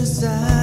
desire.